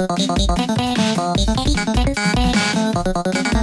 おッポッポッポッポッポッポッポッポッポッ